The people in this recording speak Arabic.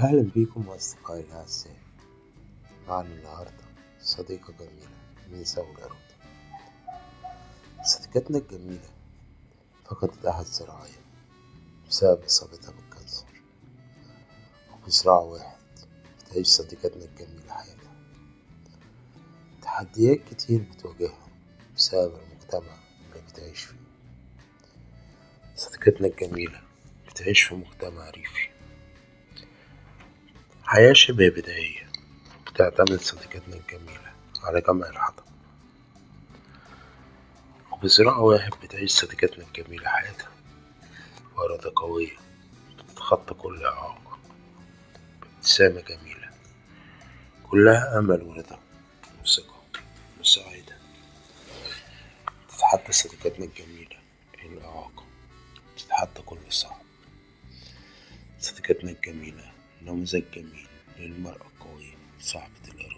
أهلا بيكم أصدقائي الأعزاء. معنا النهاردة صديقة جميلة ثورة روضة صديقتنا الجميلة فقدت أحد ذراعيها بسبب إصابتها بالكانسر. وبذراع واحد بتعيش صديقتنا الجميلة حياتها. تحديات كتير بتواجهها بسبب المجتمع اللي بتعيش فيه. صديقتنا الجميلة بتعيش في مجتمع ريفي. حياة شبه بدائية. بتعتمد صديقتنا الجميلة على جمع الحطب. وبذراع واحد بتعيش صديقتنا الجميلة حياتها. بإرادة قوية بتتخطى كل إعاقة بابتسامة جميلة. كلها أمل ورضا وثقة وسعادة. تتحدى صديقتنا الجميلة الإعاقة تتحدى كل صعب. صديقتنا الجميلة نموذج جميل للمرأة القوية صاحبة الإرادة